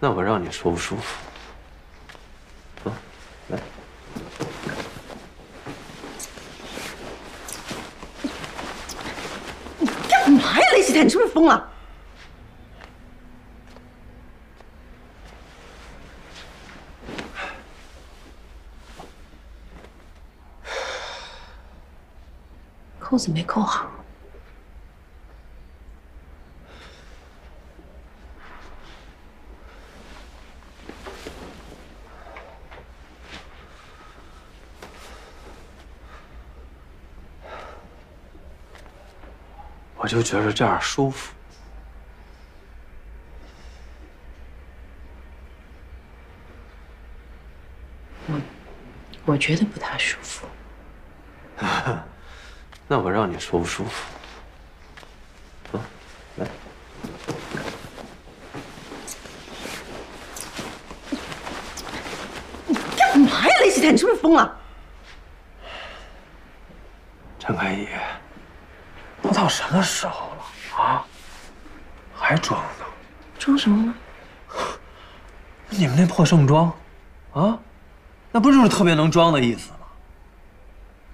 那我让你舒不舒服？啊，来。你干嘛呀，雷喜泰？你是不是疯了？扣子没扣好。我就觉着这样舒服。我我觉得不太舒服。那我让你舒不舒服？啊，来。你干嘛呀，雷喜泰？你是不是疯了？张开义，都到什么时候了啊？还装呢？装什么呢？你们那破盛装，啊，那不就是特别能装的意思吗？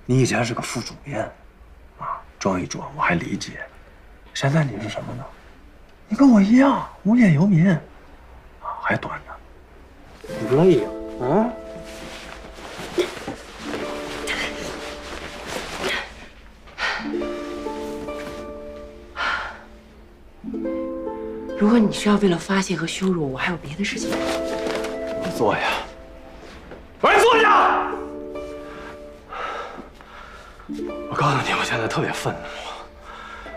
你以前是个副主编，啊，装一装我还理解。现在你是什么呢？你跟我一样无业游民，啊，还短呢。你累呀？啊？如果你是要为了发泄和羞辱我，还有别的事情。坐下，我让你坐下。我告诉你，我现在特别愤怒，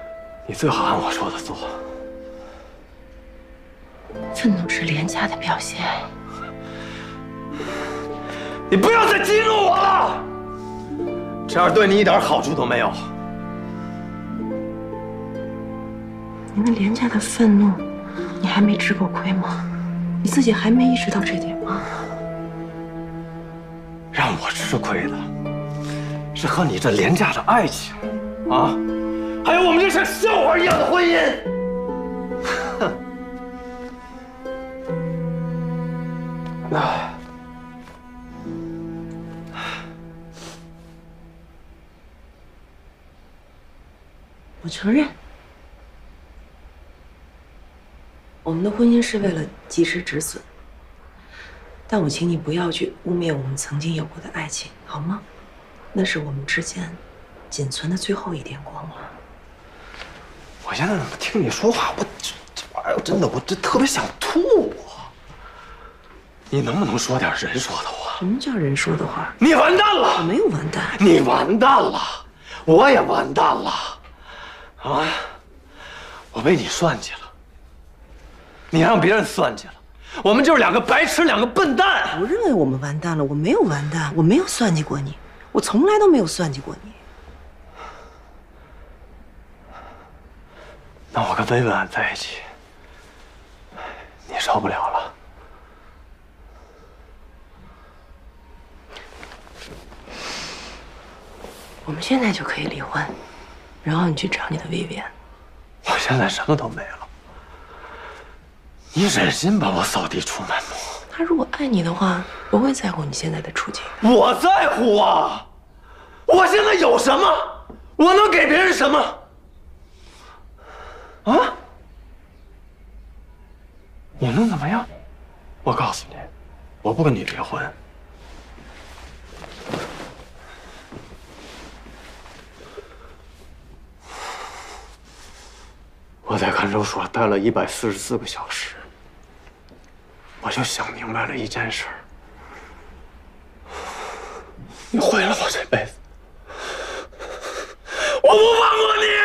你最好按我说的做。愤怒是廉价的表现。你不要再激怒我了，这样对你一点好处都没有。你那廉价的愤怒，你还没吃过亏吗？你自己还没意识到这点吗？让我吃亏的，是和你这廉价的爱情，啊，还有我们这像笑话一样的婚姻。哼，哎。我承认，我们的婚姻是为了及时止损，但我请你不要去污蔑我们曾经有过的爱情，好吗？那是我们之间仅存的最后一点光了。我现在怎么听你说话，我这这玩意儿真的，我这特别想吐啊！你能不能说点人说的话？什么叫人说的话？你完蛋了！我没有完蛋。你完蛋了，我也完蛋了。啊！我被你算计了，你让别人算计了，我们就是两个白痴，两个笨蛋。不认为我们完蛋了，我没有完蛋，我没有算计过你，我从来都没有算计过你。那我跟薇薇安在一起，你受不了了。我们现在就可以离婚。然后你去找你的薇薇安。我现在什么都没了，你忍心把我扫地出门吗？他如果爱你的话，不会在乎你现在的处境。我在乎啊！我现在有什么？我能给别人什么？啊？我能怎么样？我告诉你，我不跟你离婚。我在看守所待了一百四十四个小时，我就想明白了一件事：你毁了我这辈子，我不放过你。